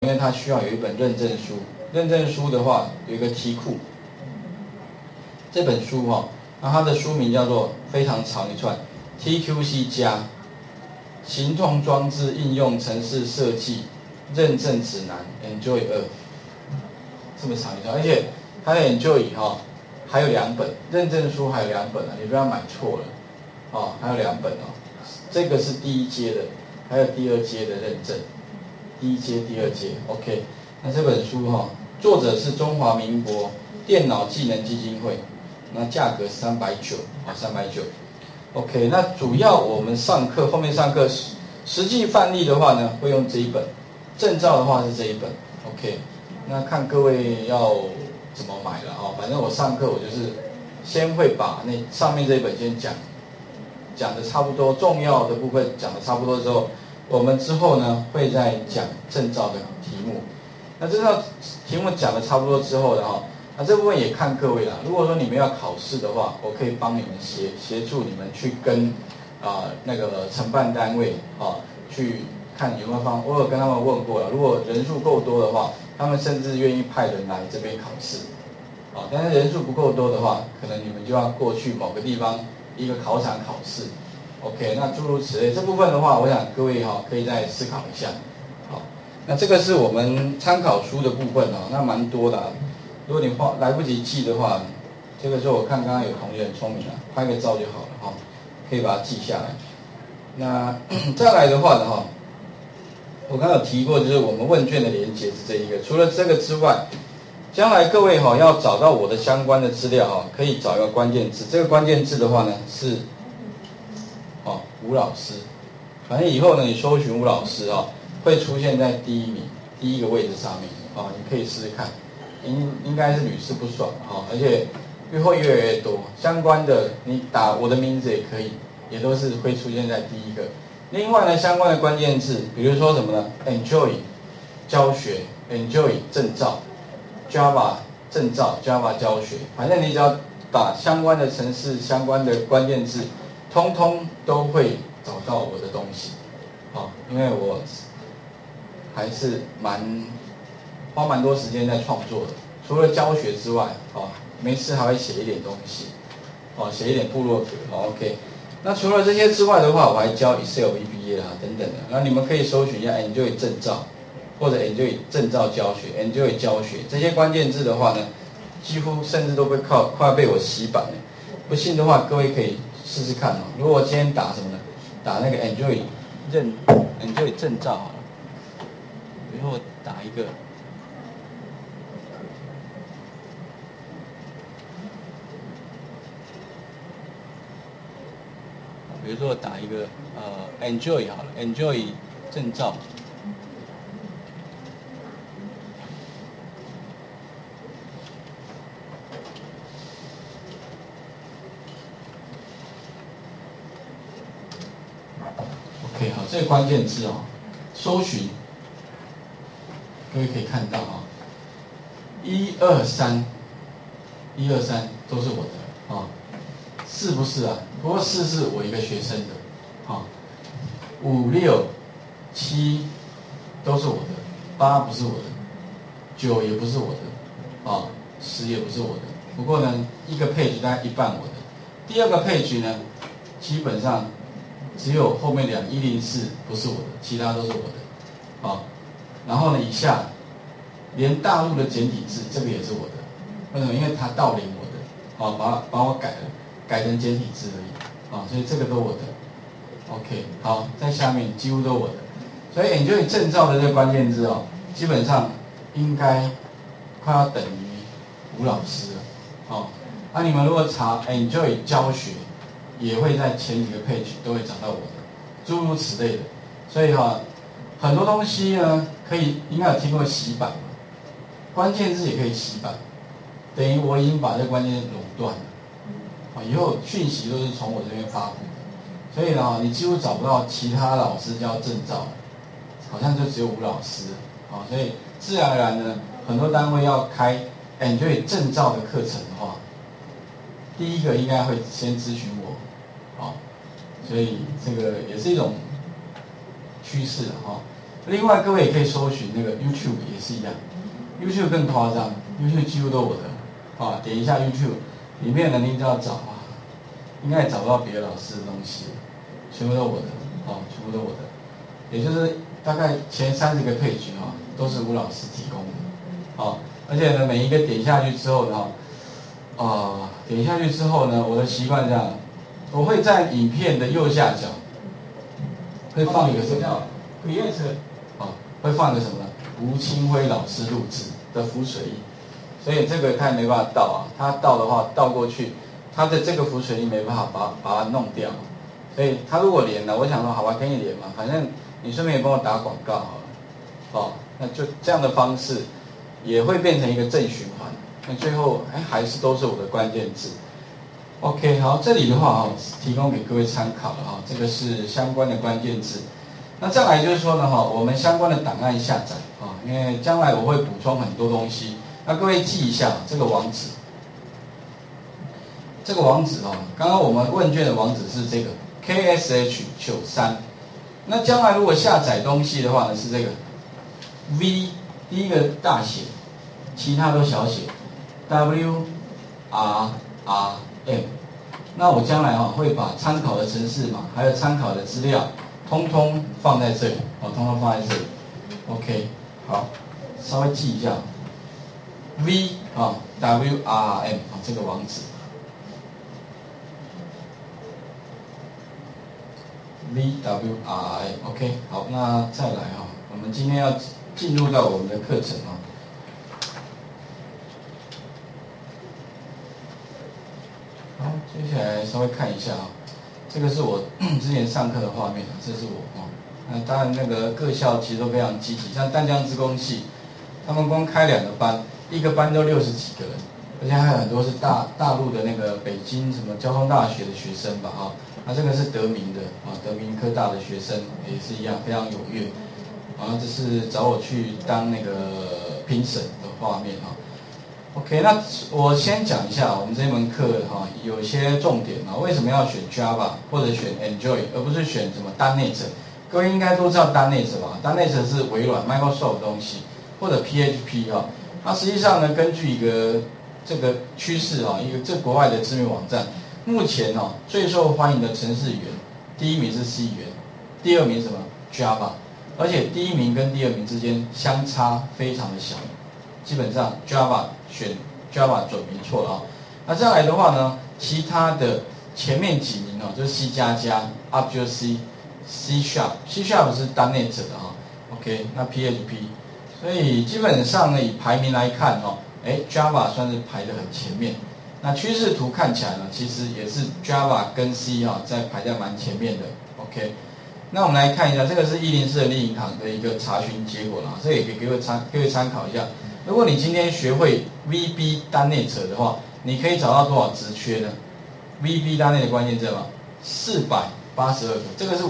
因为它需要有一本认证书。认证书的话，有一个题库。这本书哈，那它的书名叫做非常长一串，TQC 加。行动装置应用程式设计认证指南。Enjoy 二，这么长一串，而且它的 Enjoy 哈还有两本。认证书，还有两本啊，你不要买错了，哦，还有两本哦，这个是第一阶的，还有第二阶的认证，第一阶、第二阶，OK，那这本书哈，作者是中华民国电脑技能基金会。那价格三百九啊，三百九，OK。那主要我们上课后面上课实实际范例的话呢，会用这一本，证照的话是这一本，OK。那看各位要怎么买了啊？反正我上课我就是先会把那上面这一本先讲，讲的差不多重要的部分讲的差不多之后，我们之后呢会再讲证照的题目。那证照题目讲的差不多之后的哈。那这部分也看各位啦。如果说你们要考试的话，我可以帮你们协协助你们去跟啊那个承办单位啊去看有没有方。我有跟他们问过了，如果人数够多的话，他们甚至愿意派人来这边考试。啊，但是人数不够多的话，可能你们就要过去某个地方一个考场考试。OK，那诸如此类这部分的话，我想各位哈可以再思考一下。好，那这个是我们参考书的部分哦，那蛮多的。如果你画来不及记的话，这个时候我看刚刚有同学很聪明啊，拍个照就好了哈，可以把它记下来。那 再来的话呢哈，我刚刚提过，就是我们问卷的连接是这一个。除了这个之外，将来各位哈要找到我的相关的资料哈，可以找一个关键字。这个关键字的话呢是，哦吴老师，反正以后呢你搜寻吴老师啊，会出现在第一名第一个位置上面啊，你可以试试看。应应该是屡试不爽哈，而且越会越来越多相关的，你打我的名字也可以，也都是会出现在第一个。另外呢，相关的关键字，比如说什么呢？Enjoy 教学，Enjoy 证照，Java 证照，Java 教学，反正你只要打相关的城市相关的关键字，通通都会找到我的东西。好，因为我还是蛮。花蛮多时间在创作的，除了教学之外，哦，没事还会写一点东西，哦，写一点部落格，哦，OK。那除了这些之外的话，我还教 Excel VBA 啊等等的。那你们可以搜寻一下 Enjoy 证照，或者 Enjoy 证照教学，Enjoy 教学这些关键字的话呢，几乎甚至都会靠快被我洗版了。不信的话，各位可以试试看哦。如果我今天打什么呢？打那个 Enjoy 认 Enjoy 证照好了，比如说我打一个。比如说我打一个呃，enjoy 好了，enjoy 证照。OK，好，这个关键字哦，搜寻，各位可以看到啊，一二三，一二三都是我的啊。是不是啊？不过四是我一个学生的，啊，五六七都是我的，八不是我的，九也不是我的，啊，十也不是我的。不过呢，一个配置大概一半我的，第二个配置呢，基本上只有后面两一零四不是我的，其他都是我的，啊，然后呢，以下连大陆的简体字这个也是我的，为什么？因为它盗领我的，啊，把把我改了。改成简体字而已，啊，所以这个都我的，OK，好，在下面几乎都我的，所以 Enjoy 证照的这个关键字哦，基本上应该快要等于吴老师了，好，那你们如果查 Enjoy 教学，也会在前几个 page 都会找到我的，诸如此类的，所以哈，很多东西呢，可以应该有听过洗版，关键字也可以洗版，等于我已经把这关键字垄断了。以后讯息都是从我这边发布的，所以呢，你几乎找不到其他老师教证照，好像就只有吴老师，啊，所以自然而然呢，很多单位要开 Enjoy 证照的课程的话，第一个应该会先咨询我，啊，所以这个也是一种趋势哈。另外，各位也可以搜寻那个 YouTube 也是一样，YouTube 更夸张，YouTube 几乎都我的，啊，点一下 YouTube，里面呢您就要找啊，应该也找不到别的老师的东西，全部都我的，啊，全部都我的，也就是大概前三十个配角啊，都是吴老师提供的，好，而且呢每一个点下去之后呢，啊，点下去之后呢，我的习惯这样，我会在影片的右下角会放一个什么叫 Create。会放个什么呢？吴清辉老师录制的浮水印，所以这个他也没办法倒啊。他倒的话倒过去，他的这个浮水印没办法把把它弄掉。所以他如果连了，我想说好吧，跟你连嘛，反正你顺便也帮我打广告好了。哦，那就这样的方式也会变成一个正循环。那最后哎还是都是我的关键字。OK，好，这里的话啊，提供给各位参考了哈，这个是相关的关键字。那再来就是说呢，哈，我们相关的档案下载啊，因为将来我会补充很多东西，那各位记一下这个网址。这个网址哦，刚刚我们问卷的网址是这个 ksh 九三。那将来如果下载东西的话呢，是这个 v 第一个大写，其他都小写 w r r m。那我将来啊会把参考的城市嘛还有参考的资料。通通放在这里，哦，通通放在这里，OK，好，稍微记一下，V 啊，W R M 啊，这个网址，V W R M，OK，好，那再来啊，我们今天要进入到我们的课程啊，接下来稍微看一下啊。这个是我 之前上课的画面这是我哦。那当然，那个各校其实都非常积极，像丹江职工系，他们光开两个班，一个班都六十几个人，而且还有很多是大大陆的那个北京什么交通大学的学生吧啊。那这个是德明的啊，德明科大的学生也是一样，非常踊跃。然后，这是找我去当那个评审的画面啊。OK，那我先讲一下我们这门课哈，有些重点啊，为什么要选 Java 或者选 Enjoy，而不是选什么单内层？各位应该都知道单内层吧？单内层是微软 Microsoft 的东西，或者 PHP 哈。它实际上呢，根据一个这个趋势啊，一个这国外的知名网站，目前哦最受欢迎的程式语言，第一名是 C 语言，第二名什么 Java，而且第一名跟第二名之间相差非常的小。基本上 Java 选 Java 准没错了啊。那这样来的话呢，其他的前面几名哦，就是 C 加加、Up 就是 C、C Sharp，C Sharp 是单内者的哈。OK，那 PHP，所以基本上呢，以排名来看哦，哎，Java 算是排的很前面。那趋势图看起来呢，其实也是 Java 跟 C 哈在排在蛮前面的。OK，那我们来看一下，这个是一零四的另一行的一个查询结果啦，这也给各位参各位参考一下。如果你今天学会 VB 单内扯的话，你可以找到多少直缺呢？VB 单内的关键字吗，四百八十二个，这个是。